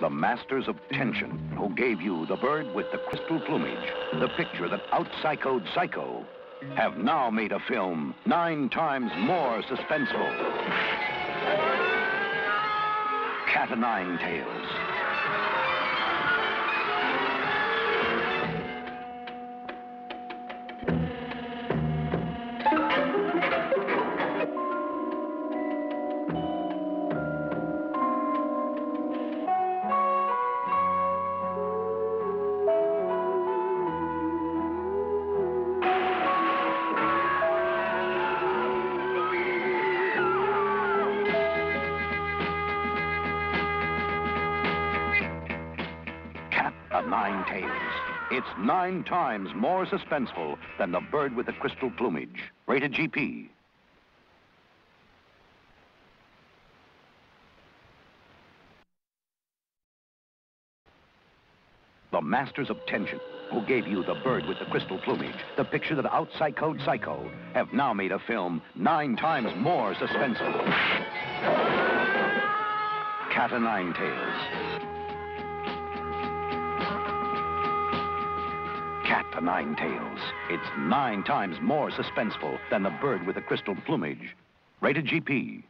The masters of tension who gave you the bird with the crystal plumage, the picture that out-psychoed Psycho, have now made a film nine times more suspenseful. Cat o' of Nine Tails. It's nine times more suspenseful than the bird with the crystal plumage. Rated GP. The masters of tension who gave you the bird with the crystal plumage, the picture that out-psychoed Psycho, have now made a film nine times more suspenseful. Cat o' Nine Tails. Cat Nine Tails. It's nine times more suspenseful than the bird with the crystal plumage. Rated GP.